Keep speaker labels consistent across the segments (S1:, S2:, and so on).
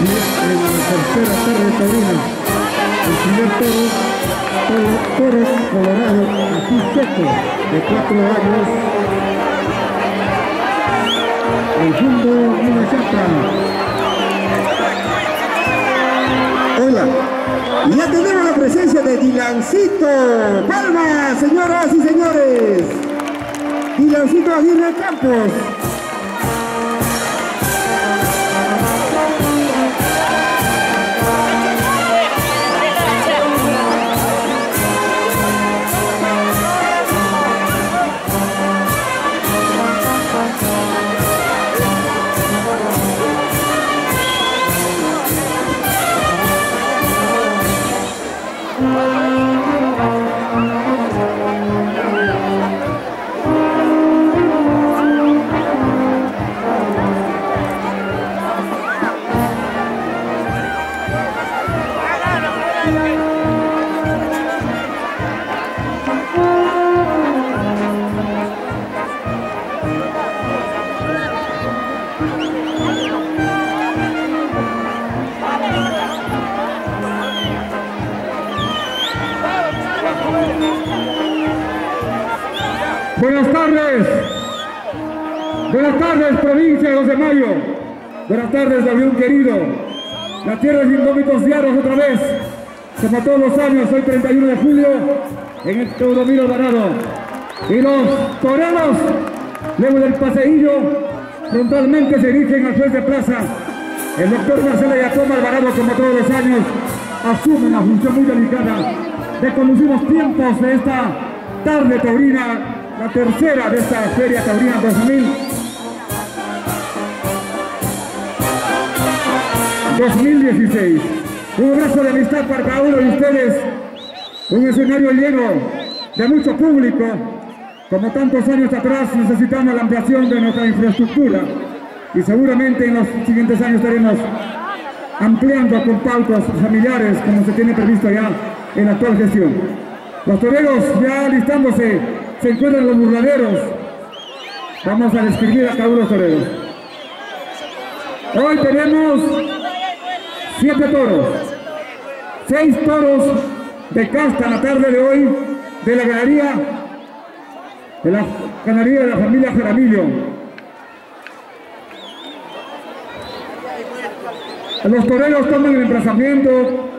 S1: en la tercera tarde taurina. El primer toro, toro colorado, aquí seco, de cuatro años. El una chapa.
S2: Hola. Y ya tenemos la presencia de Dilancito. Palmas, señoras y señores. Dilancito Aguirre Campos.
S1: Buenas tardes. Buenas tardes, provincia de los de Mayo. Buenas tardes, avión querido. La tierra de indómitos diarios otra vez. Como todos los años, hoy 31 de julio, en el Teodomiro Ganado. Y los toreros, luego del paseillo, frontalmente se dirigen al juez de plaza. El doctor Marcelo Yacoma Alvarado, como todos los años, asume una función muy delicada de conducir tiempos de esta tarde taurina la tercera de esta Feria Taurina 2000. 2016. Un abrazo de amistad para cada uno de ustedes. Un escenario lleno de mucho público. Como tantos años atrás necesitamos la ampliación de nuestra infraestructura y seguramente en los siguientes años estaremos ampliando con pautas familiares como se tiene previsto ya en la actual gestión. Los toreros ya listándose se encuentran los burladeros. Vamos a describir a cada uno de los toreros. Hoy tenemos siete toros, seis toros de casta la tarde de hoy de la ganadería de la ganadería de la familia Jaramillo. Los toreros toman el emplazamiento,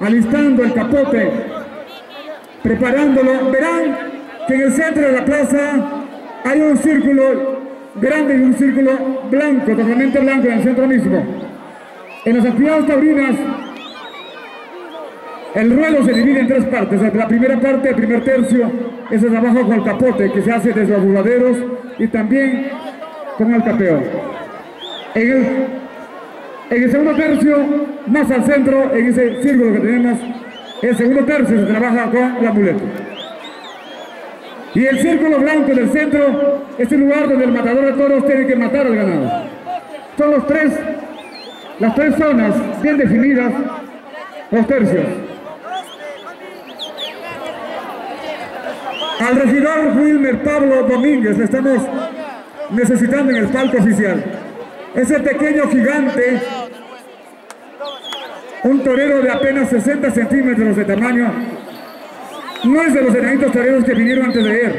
S1: alistando el capote, preparándolo. Verán que en el centro de la plaza hay un círculo grande y un círculo blanco, totalmente blanco en el centro mismo. En las actividades taurinas, el ruedo se divide en tres partes. La primera parte, el primer tercio, es el trabajo con el capote, que se hace desde los burladeros y también con el capeo. En el, en el segundo tercio, más al centro, en ese círculo que tenemos, el segundo tercio se trabaja con la muleta. Y el círculo blanco del centro es el lugar donde el matador de toros tiene que matar al ganado. Son los tres, las tres zonas bien definidas, los tercios. Al regidor Wilmer Pablo Domínguez le estamos necesitando en el palco oficial. Ese pequeño gigante, un torero de apenas 60 centímetros de tamaño, no es de los enanitos toreros que vinieron antes de él.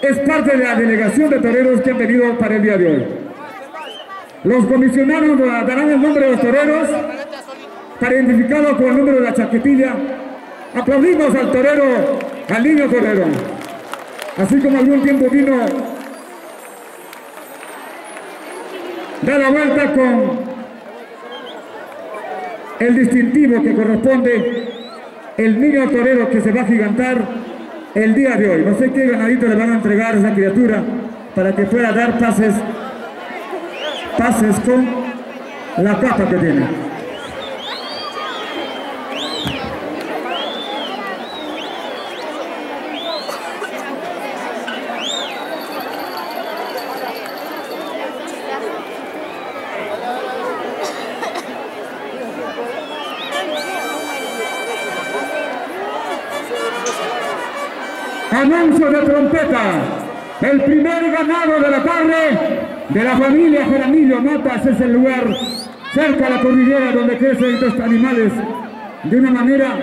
S1: Es parte de la delegación de toreros que han venido para el día de hoy. Los comisionados darán el nombre de los toreros para identificarlo con el número de la chaquetilla. Aplaudimos al torero, al niño torero. Así como algún tiempo vino da la vuelta con el distintivo que corresponde el niño torero que se va a gigantar el día de hoy. No sé qué ganadito le van a entregar a esa criatura para que pueda dar pases, pases con la capa que tiene. Anuncio de trompeta. El primer ganado de la tarde de la familia Jaramillo Matas es el lugar cerca a la cordillera donde crecen estos animales de una manera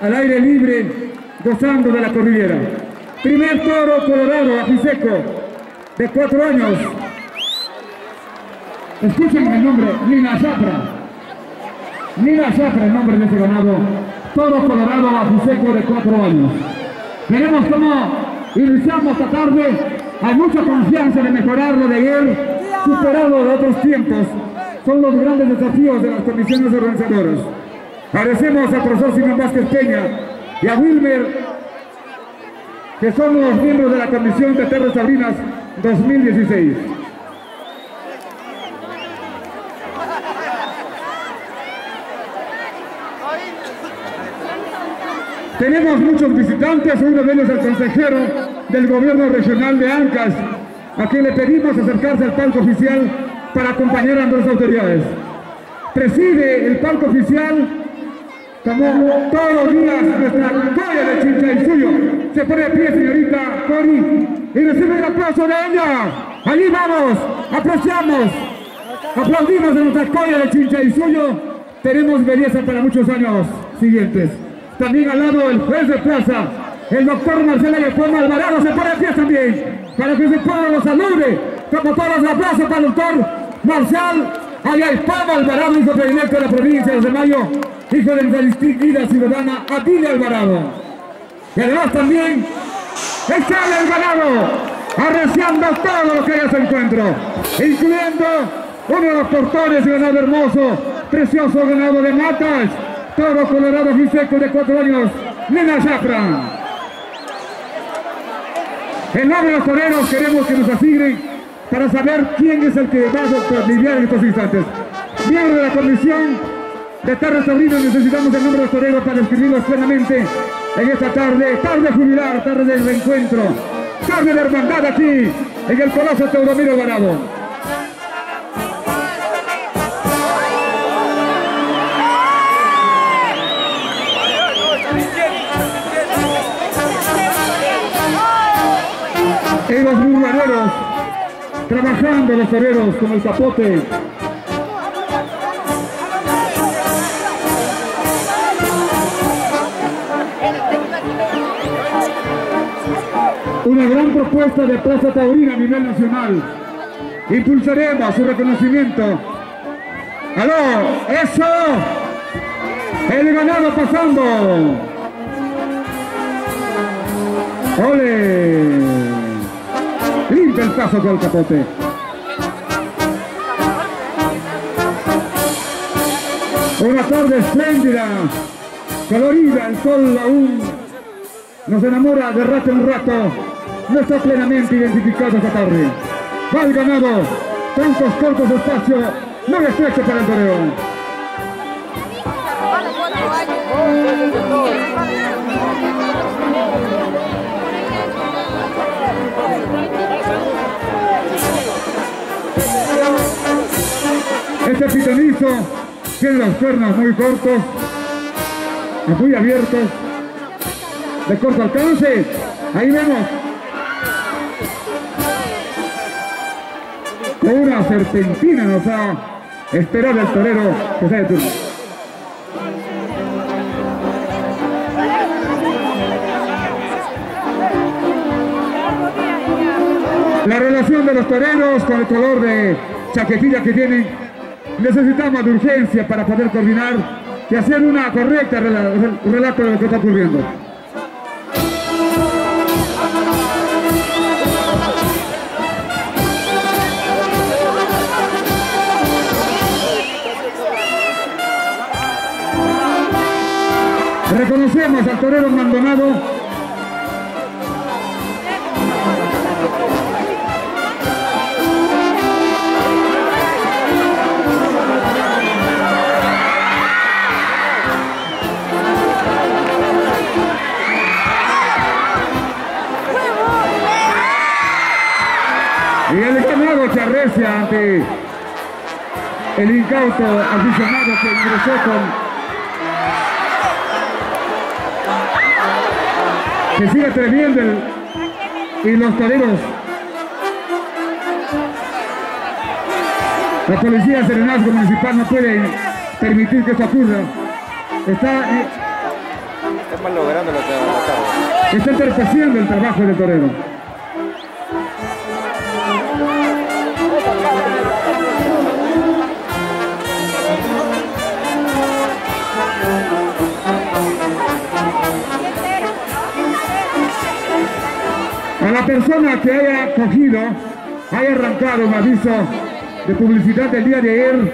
S1: al aire libre, gozando de la cordillera. Primer toro colorado, ajiseco, de cuatro años. Escuchen el nombre, Nina Zapra. Nina Zapra, el nombre de este ganado. Toro colorado, ajiseco, de cuatro años. Veremos cómo iniciamos esta tarde. Hay mucha confianza de mejorarlo de ayer, superado de otros tiempos. Son los grandes desafíos de las comisiones organizadoras. Agradecemos al profesor Simón Vázquez Peña y a Wilmer, que son los miembros de la Comisión de Terras Sabrinas 2016. Tenemos muchos visitantes, uno de ellos el consejero del gobierno regional de Ancas, a quien le pedimos acercarse al palco oficial para acompañar a nuestras autoridades. Preside el palco oficial, como todos los días, nuestra joya de Chincha y suyo. Se pone de pie, señorita Cori, y recibe el aplauso de ella. Allí vamos, apreciamos, aplaudimos de nuestra joya de Chincha y suyo. Tenemos belleza para muchos años siguientes. También al lado el juez de plaza, el doctor Marcelo Reforma Alvarado se pone de pie también, para que se pueblo lo salude. Como todos, un aplauso para el doctor Marcial Ayaypama Alvarado, hijo predilecto de la provincia de Mayo, hijo de nuestra distinguida ciudadana Adile Alvarado. Y además también está el ganado, arreciando todo lo que haya se encuentro, incluyendo uno de los portones de ganado hermoso, precioso ganado de matas, toro colorado seco de cuatro años, Nena Zafra. En nombre de los toreros queremos que nos asignen para saber quién es el que va a lidiar en estos instantes. Miembro de la comisión de Tarde Taurino necesitamos el nombre de los toreros para escribirlos plenamente en esta tarde, tarde jubilar, tarde del reencuentro, tarde de hermandad aquí en el Coloso Teodomiro Alvarado. Los burladeros, trabajando los toreros con el capote. Una gran propuesta de Plaza Taurina a nivel nacional. Impulsaremos su reconocimiento. ¡Aló! ¡Eso! El ganado pasando. ¡Ole! Limpia el paso con el capote. Una tarde espléndida, colorida, el sol aún nos enamora de rato en rato. No está plenamente identificado esta tarde. Va el ganado, tantos cortos espacios, muy estrecho para el toreo. Este pitonizo tiene las piernas muy cortos, muy abiertos, de corto alcance. Ahí vemos una serpentina nos ha esperado el torero que sea de turno. La relación de los toreros con el color de chaquetilla que tienen necesitamos de urgencia para poder coordinar y hacer una correcta relato de lo que está ocurriendo. Reconocemos al torero Maldonado ante el incauto aficionado que ingresó con... Se sigue atreviendo el... y los toreros La policía de Serenazgo Municipal no puede permitir que esto ocurra. Está, eh,
S3: Está malogrando la tarde.
S1: está entorpeciendo el trabajo del torero. A la persona que haya cogido, haya arrancado un aviso de publicidad del día de ayer,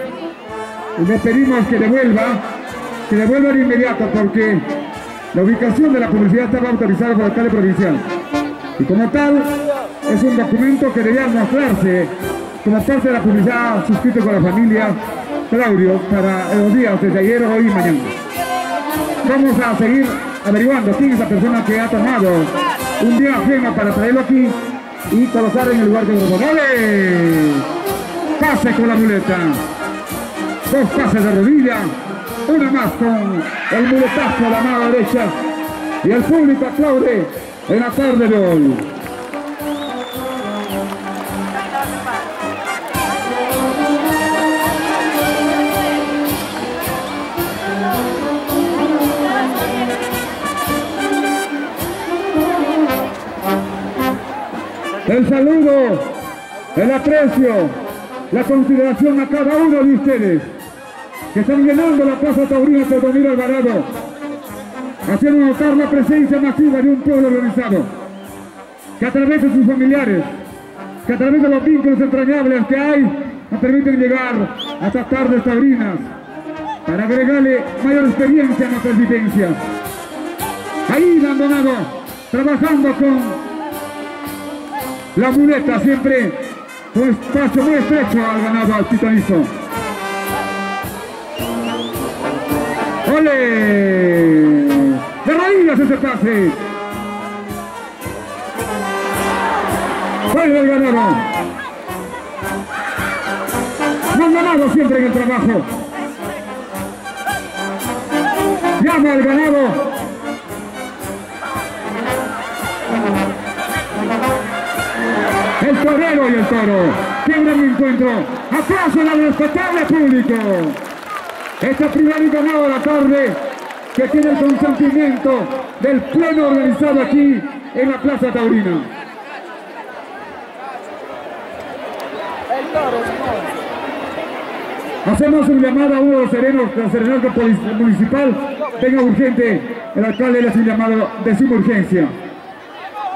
S1: le pedimos que devuelva, que devuelva de inmediato porque la ubicación de la publicidad estaba autorizada por el alcalde provincial. Y como tal, es un documento que debía mostrarse como parte de la publicidad suscrito con la familia Claudio para los días desde ayer, hoy y mañana. Vamos a seguir averiguando quién es la persona que ha tomado un día ajeno para traerlo aquí y colocar en el lugar de grupo. ¡Dale! Pase con la muleta. Dos pases de rodilla. Una más con el muletazo a la mano derecha. Y el público aplaude en la tarde de hoy. El saludo, el aprecio, la consideración a cada uno de ustedes que están llenando la Plaza Taurina Teodomiro Alvarado, haciendo notar la presencia masiva de un pueblo organizado, que a través de sus familiares, que a través de los vínculos entrañables que hay, nos permiten llegar a estas tardes taurinas para agregarle mayor experiencia a nuestras vivencias. Ahí, Maldonado, trabajando con la muleta siempre con espacio muy estrecho al ganado al pitonizo. ¡Ole! ¡De rodillas ese pase! ¡Vuelve el ganado! Maldonado siempre en el trabajo. Llama al ganado. El torero y el toro. ¡Qué gran encuentro! ¡Aplauso al respetable público! Este primer ganado de la tarde que tiene el consentimiento del pleno organizado aquí en la Plaza Taurina. Hacemos un llamado a uno de los serenos, del serenazgo poli- municipal. Venga urgente, el alcalde le hace un llamado de suma urgencia.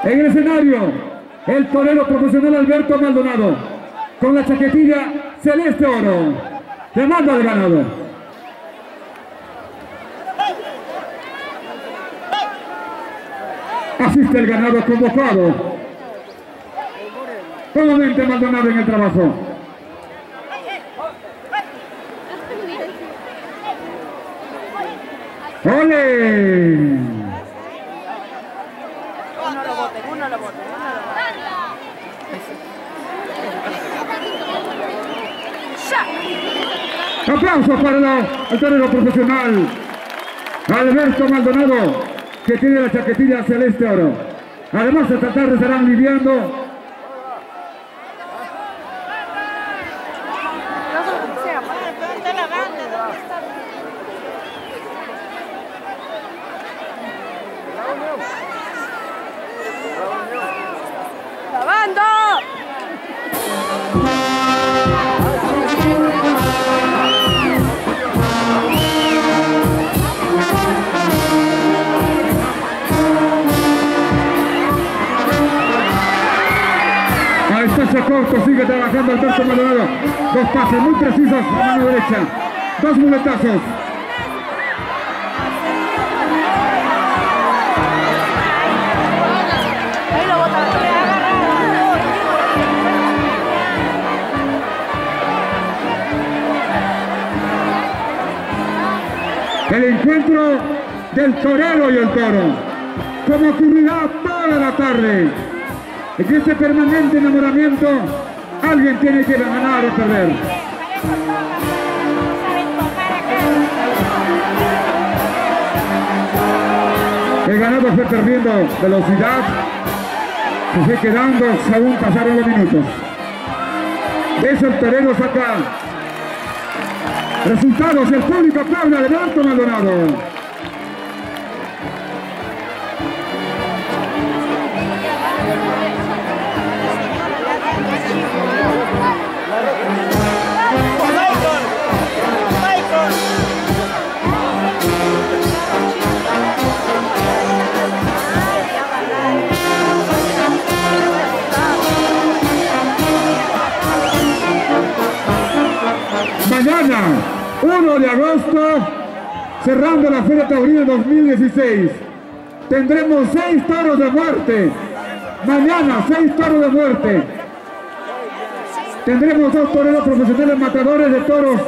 S1: En el escenario, el torero profesional Alberto Maldonado, con la chaquetilla celeste oro, llamando al ganado. Asiste el ganado convocado. Nuevamente Maldonado en el trabajo. ¡Ole!
S4: Uno lo bote, uno lo bote.
S1: Aplausos para el torero profesional Alberto Maldonado, que tiene la chaquetilla celeste oro. Además, esta tarde estarán lidiando sigue trabajando Alberto Maldonado. Dos pases muy precisos a mano derecha. Dos muletazos. El encuentro del torero y el toro. Como ocurrirá toda la tarde. En este permanente enamoramiento, alguien tiene que ganar o perder. El ganado fue perdiendo velocidad, se fue quedando según pasaron los minutos. De eso el torero saca Resultados, el público aplaude a Alberto Maldonado. 1 de agosto, cerrando la Feria Taurina 2016, tendremos seis toros de muerte. Mañana, seis toros de muerte. Tendremos dos toreros profesionales matadores de toros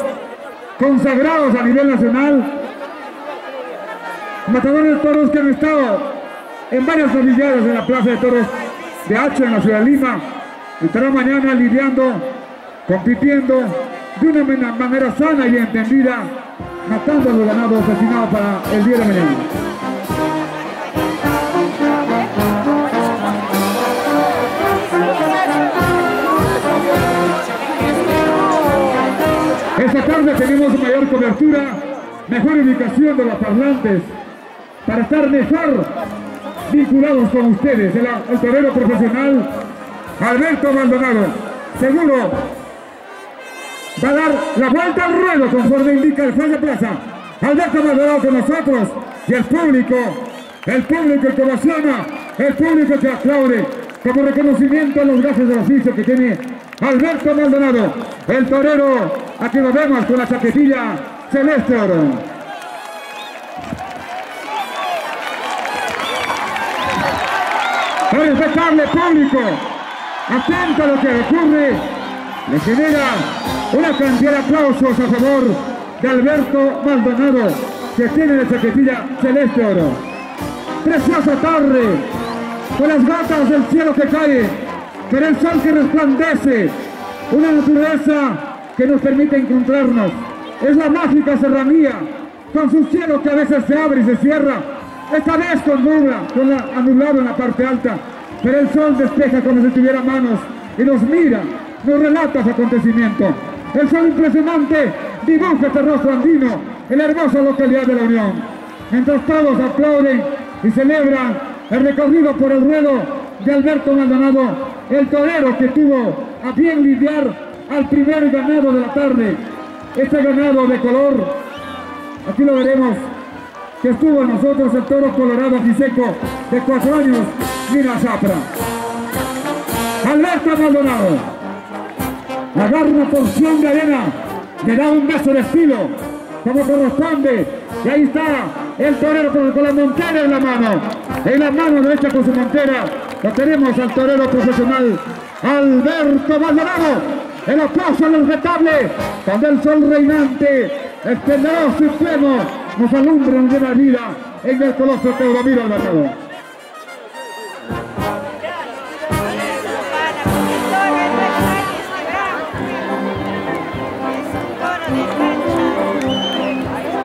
S1: consagrados a nivel nacional. Matadores de toros que han estado en varias novilladas en la Plaza de Toros de Hacho en la ciudad de Lima. Estarán mañana lidiando, compitiendo de una manera sana y entendida, matando a los ganados asesinados para el día de mañana. Esta tarde tenemos mayor cobertura, mejor ubicación de los parlantes, para estar mejor vinculados con ustedes. El, el torero profesional Alberto Maldonado, seguro va a dar la vuelta al ruedo conforme indica el juez de plaza. Alberto Maldonado con nosotros y el público, el público que ovaciona, el público que aplaude como reconocimiento a los gajes del oficio que tiene Alberto Maldonado, el torero, aquí lo vemos con la chaquetilla celeste oro. Respetable público, atento lo que ocurre, le genera una cantidad de aplausos a favor de Alberto Maldonado, que tiene la chaquetilla celeste oro. Preciosa tarde, con las gotas del cielo que cae, con el sol que resplandece, una naturaleza que nos permite encontrarnos. Es la mágica serranía, con su cielo que a veces se abre y se cierra, esta vez con nubla, con la anulado en la parte alta, pero el sol despeja como si tuviera manos y nos mira, nos relata su acontecimiento. El sol impresionante dibuja este rostro andino en la hermosa localidad de La Unión. Mientras todos aplauden y celebran el recorrido por el ruedo de Alberto Maldonado, el torero que tuvo a bien lidiar al primer ganado de la tarde. Este ganado de color, aquí lo veremos, que estuvo en nosotros el toro colorado seco de cuatro años, Mira Zapra. Alberto Maldonado agarra una porción de arena, le da un beso de estilo, como corresponde, y ahí está el torero con, la montera en la mano, en la mano derecha con su montera, lo tenemos al torero profesional, Alberto Maldonado, el aplauso al respetable, cuando el sol reinante, esplendoroso y pleno, nos alumbra en llena vida en el coloso Teodomiro Alvarado.